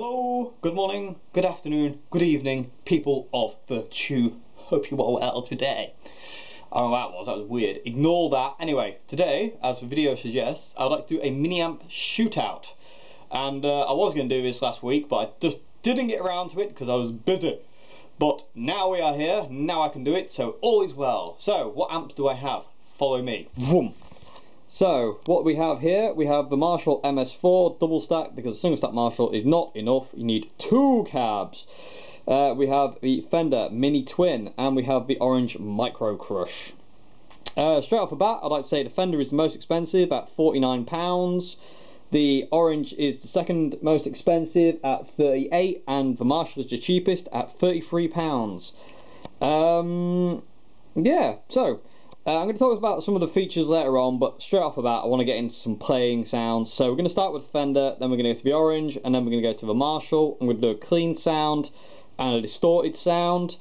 Hello, good morning, good afternoon, good evening, people of Virtue. Hope you are well today. I don't know what that was, that was weird. Ignore that. Anyway, today, as the video suggests, I'd like to do a mini amp shootout. And uh, I was going to do this last week, but I just didn't get around to it because I was busy. But now we are here, now I can do it, so all is well. So, what amps do I have? Follow me. Vroom. So, what we have here, we have the Marshall MS4 double stack because a single stack Marshall is not enough. You need two cabs. Uh, we have the Fender Mini Twin and we have the Orange Micro Crush. Uh, straight off the bat, I'd like to say the Fender is the most expensive at £49. The Orange is the second most expensive at 38 and the Marshall is the cheapest at £33. Um, yeah, so uh, I'm going to talk about some of the features later on, but straight off the bat, I want to get into some playing sounds. So we're going to start with Fender, then we're going to go to the Orange, and then we're going to go to the Marshall. I'm going to do a clean sound and a distorted sound,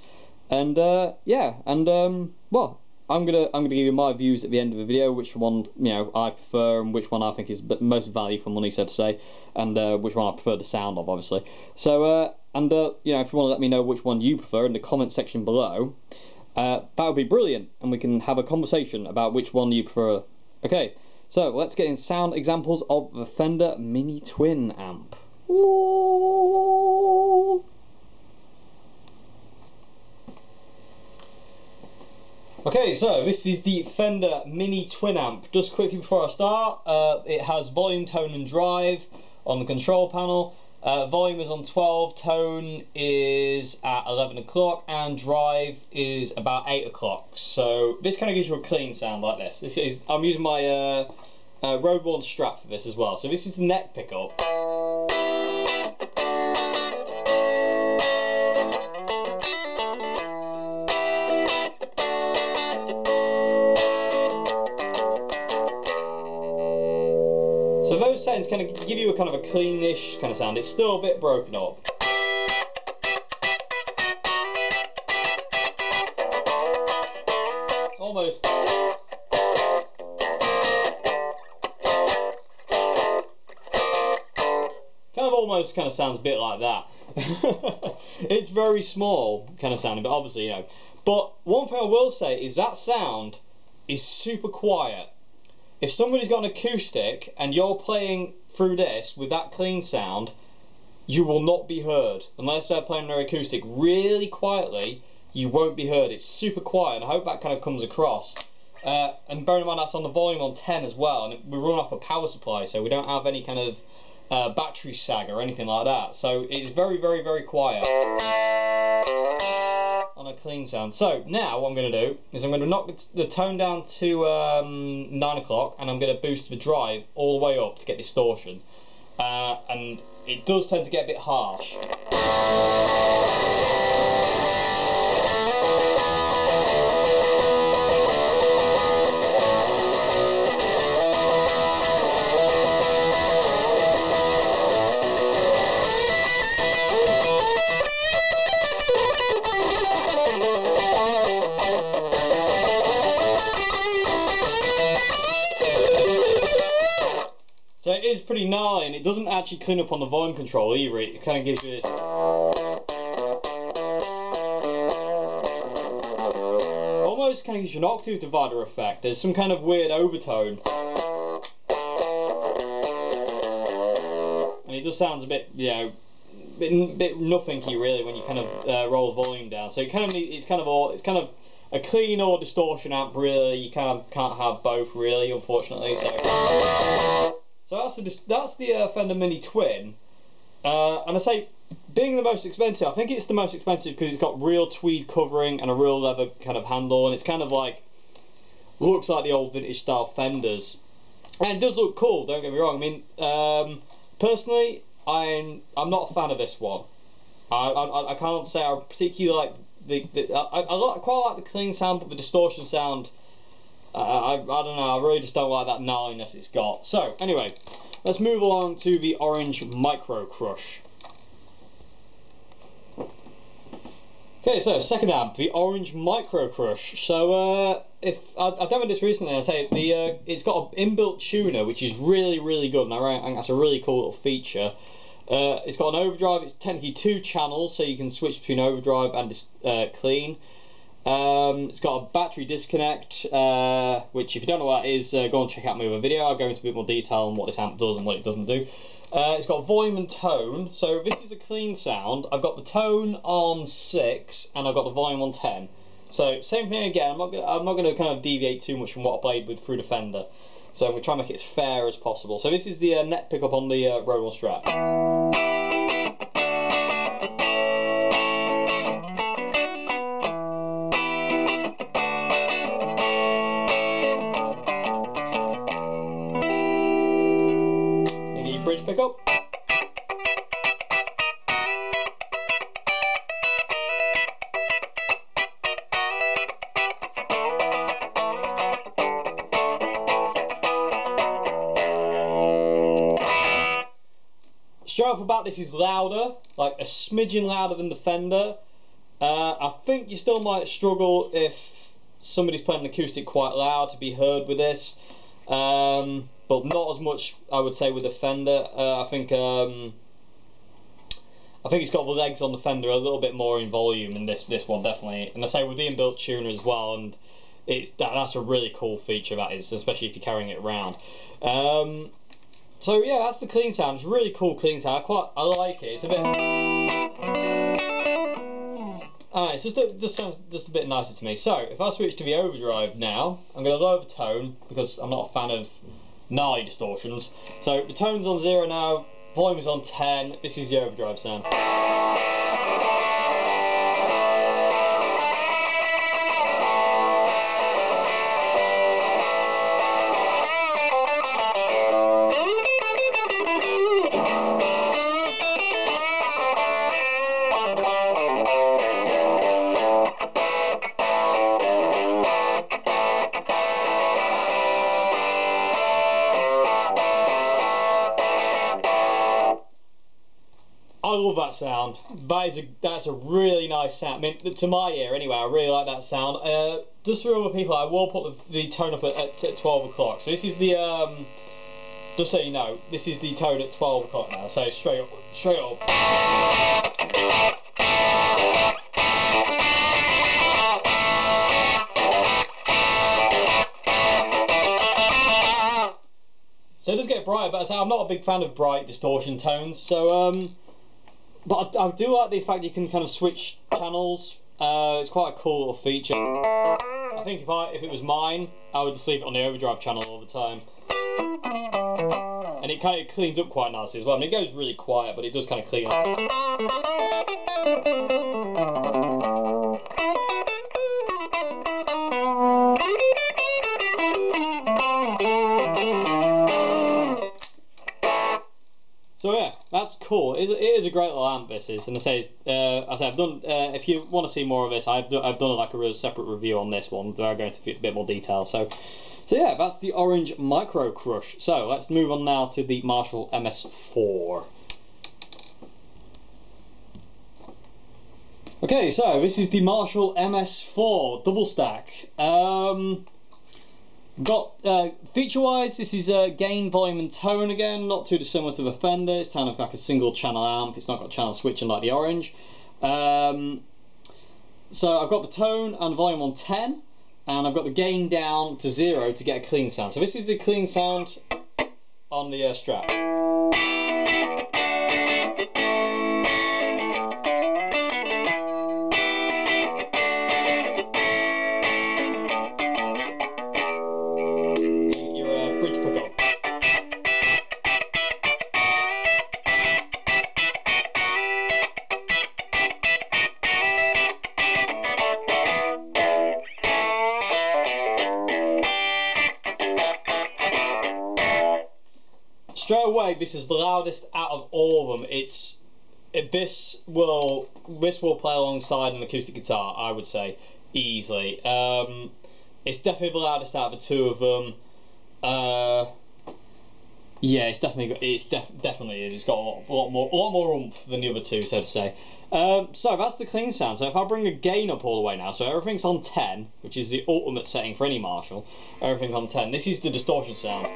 and uh, yeah, and um, well, I'm gonna I'm gonna give you my views at the end of the video, which one you know I prefer and which one I think is most value for money, so to say, and uh, which one I prefer the sound of, obviously. So uh, and uh, you know if you want to let me know which one you prefer in the comment section below. Uh, that would be brilliant, and we can have a conversation about which one you prefer. Okay, so let's get in sound examples of the Fender Mini Twin amp. Okay, so this is the Fender Mini Twin amp. Just quickly before I start, uh, it has volume, tone and drive on the control panel. Uh, volume is on 12, tone is at 11 o'clock, and drive is about 8 o'clock. So this kind of gives you a clean sound like this. This is I'm using my uh, uh, Road Worn Strat for this as well. So this is the neck pickup. Sounds kind of give you a kind of a cleanish kind of sound. It's still a bit broken up. Almost. Kind of almost kind of sounds a bit like that. it's very small kind of sounding, but obviously, you know. But one thing I will say is that sound is super quiet if somebody's got an acoustic and you're playing through this with that clean sound, you will not be heard. Unless they're playing their acoustic really quietly, you won't be heard. It's super quiet, and I hope that kind of comes across. Uh, and bear in mind that's on the volume on 10 as well, and we run off a power supply, so we don't have any kind of uh, battery sag or anything like that. So it's very, very, very quiet on a clean sound. So now what I'm going to do is I'm going to knock the tone down to um, 9 o'clock and I'm going to boost the drive all the way up to get distortion. Uh, and it does tend to get a bit harsh. So it is pretty gnarly and it doesn't actually clean up on the volume control either, it kind of gives you this... Almost kind of gives you an octave divider effect, there's some kind of weird overtone. And it just sounds a bit, you know, bit, bit nothingy really when you kind of uh, roll the volume down. So it kind of it's kind of all it's kind of a clean or distortion amp really. You kind of can't have both really, unfortunately. So. So that's the that's the uh, Fender Mini Twin, uh, and I say being the most expensive, I think it's the most expensive because it's got real tweed covering and a real leather kind of handle, and it's kind of like looks like the old vintage style Fenders, and it does look cool. Don't get me wrong. I mean, um, personally, I'm I'm not a fan of this one. I I, I can't say I particularly like the, the I, I, quite like the clean sound, but the distortion sound I, I, don't know, I really just don't like that gnarliness it's got. So, anyway, let's move along to the Orange Micro Crush. Okay, so second amp, the Orange Micro Crush. So, uh, if I, I demoed this recently, I say the uh, it's got an inbuilt tuner, which is really, really good, and I think that's a really cool little feature. Uh, it's got an overdrive. It's technically two channels, so you can switch between overdrive and uh, clean. Um, it's got a battery disconnect, uh, which if you don't know what that is, uh, go and check out my other video. I'll go into a bit more detail on what this amp does and what it doesn't do. Uh, it's got volume and tone, so this is a clean sound. I've got the tone on 6 and I've got the volume on 10. So same thing again, I'm not gonna, kind of deviate too much from what I played with through the Fender. So I'm going to try and make it as fair as possible. So this is the uh, neck pickup on the uh, Road Worn Strat. Bat, this is louder, like a smidgen louder than the Fender. Uh, I think you still might struggle if somebody's playing an acoustic quite loud to be heard with this. Um, but not as much I would say with the Fender. Uh, I think um, I think it's got the legs on the Fender a little bit more in volume than this this one definitely. And I say with the inbuilt tuner as well, and it's that, that's a really cool feature that is, especially if you're carrying it around. Um, so yeah, that's the clean sound. It's a really cool clean sound. I quite I like it. It's a bit. Alright, it's just a, just sounds just a bit nicer to me. So if I switch to the overdrive now, I'm going to lower the tone because I'm not a fan of gnarly distortions. So the tone's on zero now, volume is on 10, this is the overdrive sound. Sound. That is a that's a really nice sound. I mean, to my ear anyway, I really like that sound. Uh, just for other people, I will put the, the tone up at, at, at, 12 o'clock. So this is the um, just so you know, this is the tone at 12 o'clock now. So straight up, straight up. So it does get brighter, but I am not a big fan of bright distortion tones. So um, but I, I, do like the fact you can kind of switch channels. Uh, it's quite a cool little feature. I think if I if it was mine, I would just leave it on the overdrive channel all the time. And it kind of cleans up quite nicely as well. I mean, it goes really quiet, but it does kind of clean up. That's cool. It is, a great little amp. This is, and I say, uh, I say I've done. Uh, if you want to see more of this, I've do, I've done like a real separate review on this one. Where I go into a bit more detail. So, so yeah, that's the Orange Micro Crush. So let's move on now to the Marshall MS4. Okay, so this is the Marshall MS4 double stack. Um, Got uh, feature wise, this is uh, gain, volume, and tone again, not too dissimilar to the Fender. It's kind of like a single channel amp, it's not got channel switching like the Orange. Um, so I've got the tone and volume on 10, and I've got the gain down to zero to get a clean sound. So this is the clean sound on the uh. Away this is the loudest out of all of them. It's it, this will this will play alongside an acoustic guitar, I would say easily. Um, it's definitely the loudest out of the two of them. Uh, yeah, it's definitely it's def definitely. It's got a lot, a lot, more a lot more oomph than the other two, so to say. Um, so that's the clean sound. So if I bring a gain up all the way now, so everything's on 10, which is the ultimate setting for any Marshall. Everything's on 10. This is the distortion sound.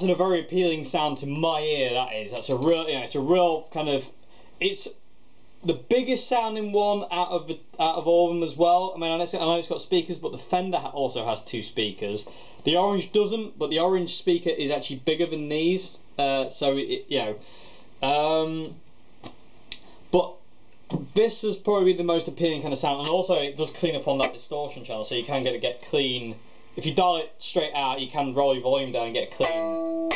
That's a very appealing sound to my ear. That is. That's a real. You know, it's a real kind of. It's the biggest sounding one out of the out of all of them as well. I mean, I know, it's, I know it's got speakers, but the Fender also has two speakers. The Orange doesn't, but the Orange speaker is actually bigger than these. Uh, so it, you know, um, but this is probably the most appealing kind of sound, and also it does clean up on that distortion channel, so you can get get clean. If you dial it straight out, you can roll your volume down and get clean.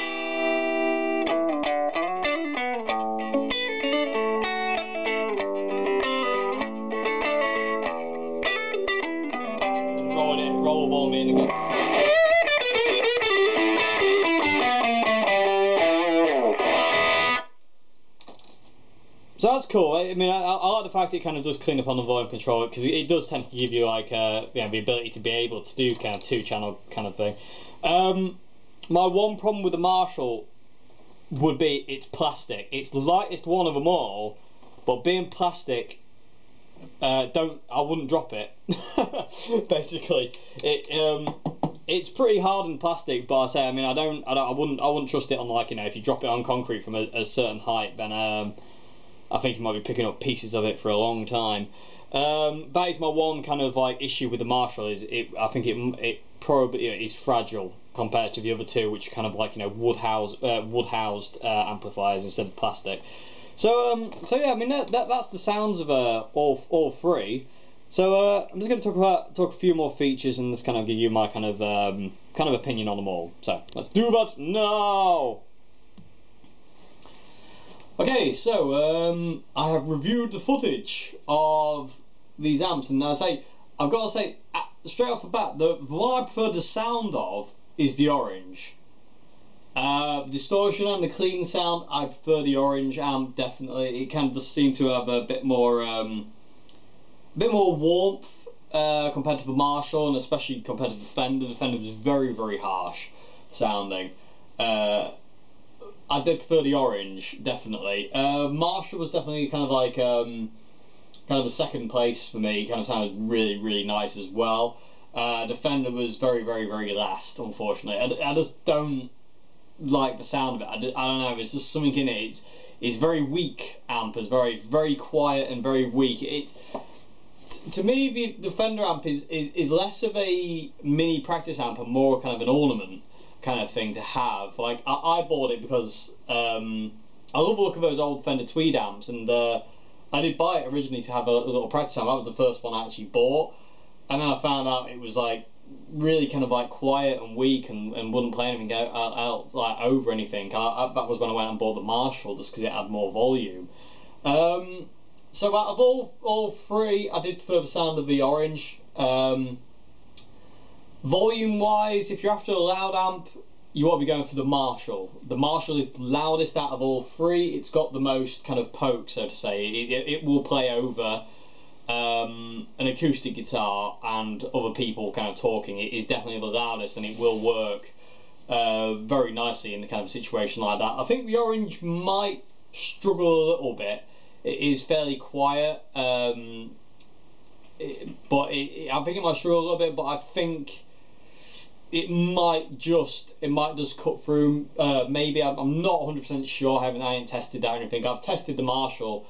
Cool. I mean, I, I like the fact it kind of does clean up on the volume control because it, does tend to give you like uh, you know, the ability to be able to do kind of two channel kind of thing. Um, my one problem with the Marshall would be it's plastic. It's the lightest one of them all, but being plastic, uh, don't I wouldn't drop it. Basically, it um, it's pretty hard and plastic. But I say, I mean, I don't, I don't, I wouldn't, I wouldn't trust it on like you know if you drop it on concrete from a, a certain height, then um, I think you might be picking up pieces of it for a long time. Um, that is my one kind of like issue with the Marshall is it. I think it it probably is fragile compared to the other two, which are kind of like you know wood housed uh, wood housed uh, amplifiers instead of plastic. So um, so yeah, I mean that, that that's the sounds of uh, all all three. So uh, I'm just going to talk about talk a few more features and just kind of give you my kind of um, kind of opinion on them all. So let's do that now. Okay, so um, I have reviewed the footage of these amps, and I say I've got to say uh, straight off the bat, the, the one I prefer the sound of is the orange. Uh, distortion and the clean sound, I prefer the orange amp definitely. It can just seem to have a bit more, um, a bit more warmth uh, compared to the Marshall, and especially compared to the Fender. The Fender was very, very harsh sounding. Uh, I did prefer the orange, definitely. Uh, Marshall was definitely kind of like um, kind of a second place for me. Kind of sounded really, really nice as well. Uh, the Fender was very, very, very last, unfortunately. I, I just don't like the sound of it. I, don't know. It's just something in it. It's, it's very weak. Amp is very, very quiet and very weak. It's to me the, the Fender amp is, is, is less of a mini practice amp and more kind of an ornament kind of thing to have. Like I, I bought it because um, I love the look of those old Fender Tweed amps, and uh, I did buy it originally to have a, a, little practice amp. That was the first one I actually bought, and then I found out it was like really kind of like quiet and weak and, and wouldn't play anything else like over anything. I, I, that was when I went and bought the Marshall just because it had more volume. Um, so out of all all three, I did prefer the sound of the orange. Um, Volume wise, if you're after a loud amp, you want to be going for the Marshall. The Marshall is the loudest out of all three. It's got the most kind of poke, so to say. It, it, it will play over um, an acoustic guitar and other people kind of talking. It is definitely the loudest and it will work uh, very nicely in the kind of situation like that. I think the Orange might struggle a little bit. It is fairly quiet, um, it, but I think it might struggle a little bit, but I think it might just it might just cut through. Uh, maybe I'm, I'm not 100% sure. I haven't I ain't tested that or anything. I've tested the Marshall.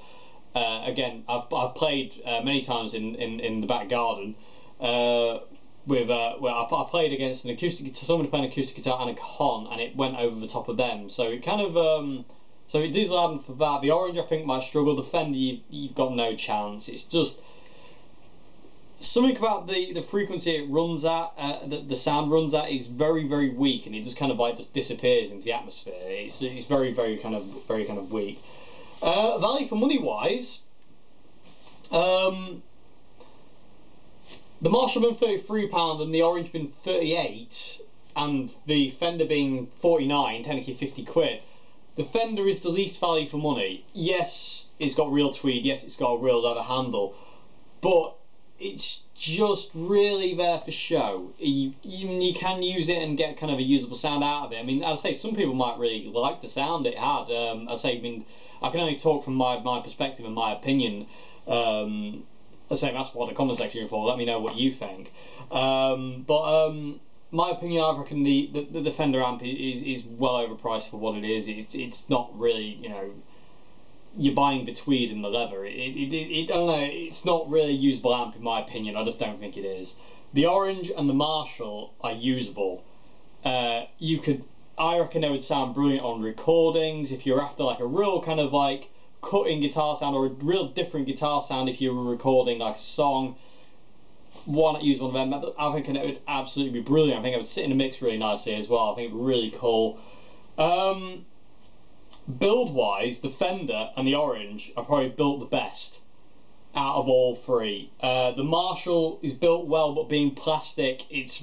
Uh, again, I've, I've played uh, many times in, in, in the back garden uh, with uh, where I, I, played against an acoustic guitar, somebody playing acoustic guitar and a cajon, and it went over the top of them. So it kind of um, so it is loud for that. The orange I think might struggle. The Fender you've, you've got no chance. It's just something about the the frequency it runs at, uh, the, the sound runs at, is very very weak, and it just kind of like just disappears into the atmosphere. It's it's very very kind of very kind of weak. Uh, value for money wise, um, the Marshall thirty three pound and the Orange thirty eight, and the Fender being forty nine, technically fifty quid. The Fender is the least value for money. Yes, it's got real tweed. Yes, it's got a real leather handle, but it's just really there for show. You, you, you can use it and get kind of a usable sound out of it. I mean, I'd say some people might really like the sound it had. Um, I say, I mean, I can only talk from my, my perspective and my opinion. Um, I say that's what the comment section is for. Let me know what you think. Um, but um, my opinion, I reckon the, the, the Fender amp is is well overpriced for what it is. It's it's not really you know you're buying the tweed and the leather. It, it, it, it, I don't know. It's not really a usable amp in my opinion. I just don't think it is. The orange and the Marshall are usable. Uh, you could, I reckon, they would sound brilliant on recordings if you're after like a real kind of like cutting guitar sound or a real different guitar sound if you were recording like a song. Why not use one of them? I think it would absolutely be brilliant. I think it would sit in the mix really nicely as well. I think it would be really cool. Um, build wise, the Fender and the Orange are probably built the best out of all three. Uh, the Marshall is built well, but being plastic, it's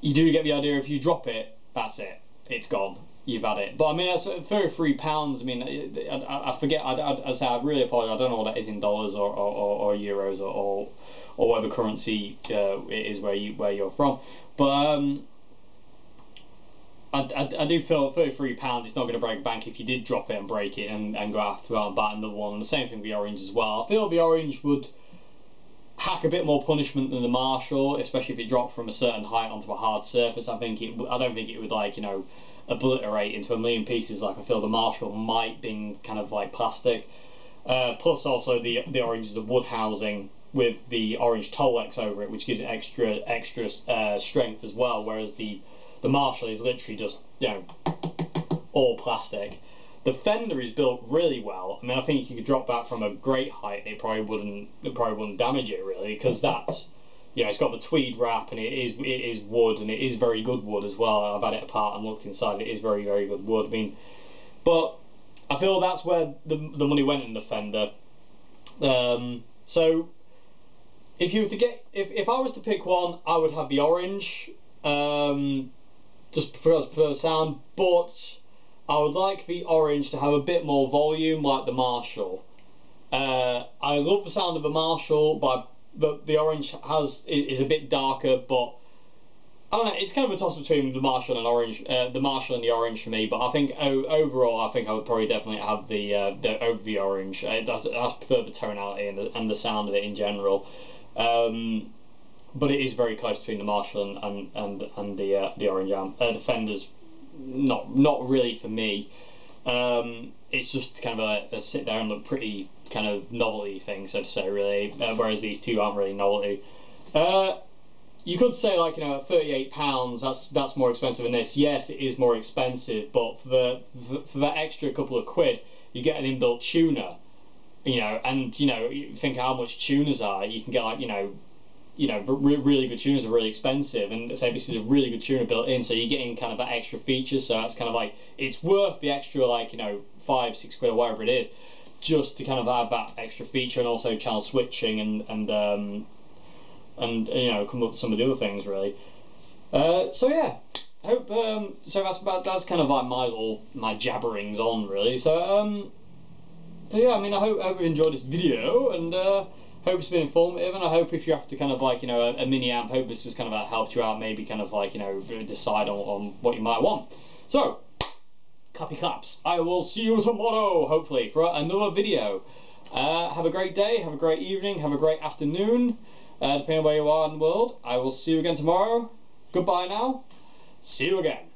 you do get the idea. If you drop it, that's it. It's gone. You've had it. But I mean, that's thirty-three pounds. I mean, I, I forget. I, I, I say I really apologize. I don't know what that is in dollars or, or, or, or euros or, or, or whatever currency uh, it is where you where you're from. But um, I, I, I, do feel £33 it's not going to break bank if you did drop it and break it and, and go after it and bat another one. The same thing with the Orange as well. I feel the Orange would hack a bit more punishment than the Marshall, especially if it dropped from a certain height onto a hard surface. I think it. I don't think it would like you know obliterate into a million pieces like I feel the Marshall might be kind of like plastic. Uh, plus also the the Orange is a wood housing with the orange Tolex over it, which gives it extra extra uh, strength as well. Whereas the the Marshall is literally just, you know, all plastic. The fender is built really well. I mean, I think if you could drop that from a great height, it probably wouldn't, it probably wouldn't damage it really, because that's, you know, it's got the tweed wrap and it is, it is wood and it is very good wood as well. I've had it apart and looked inside. It is very, very good wood. I mean, but I feel that's where the the money went in the fender. Um, so if you were to get, if if I was to pick one, I would have the orange. Um, just for us for sound, but I would like the orange to have a bit more volume like the Marshall. Uh, I love the sound of the Marshall, but the the orange has is a bit darker, but I don't know. It's kind of a toss between the Marshall and orange, uh, the Marshall and the orange for me. But I think overall, I think I would probably definitely have the uh, the over the orange. I, that's, that's prefer the tonality and the and the sound of it in general. Um, but it is very close between the Marshall and and and, the uh, the Orange Amp. Uh, The Fender's, not not really for me. Um, it's just kind of a, a, sit there and look pretty kind of novelty thing, so to say, really. Uh, whereas these two aren't really novelty. Uh, you could say like you know, thirty-eight pounds. That's that's more expensive than this. Yes, it is more expensive, but for the for, that extra couple of quid, you get an inbuilt tuner. You know, and you know, think how much tuners are. You can get like you know you know, re really good tuners are really expensive, and say this is a really good tuner built in, so you're getting kind of that extra feature. So that's kind of like it's worth the extra, like you know, five, six quid or whatever it is, just to kind of have that extra feature and also channel switching and and um, and you know, come up with some of the other things really. Uh, so yeah, hope um, so. That's about that's kind of like my little my jabberings on really. So um, so yeah, I mean, I hope, I hope you enjoyed this video and. Uh, hope it's been informative, and I hope if you have to kind of like you know a, a mini amp, hope this has kind of helped you out, maybe kind of like you know decide on, on what you might want. So, clappy claps. I will see you tomorrow, hopefully, for another video. Uh, have a great day, have a great evening, have a great afternoon, uh, depending on where you are in the world. I will see you again tomorrow. Goodbye now. See you again.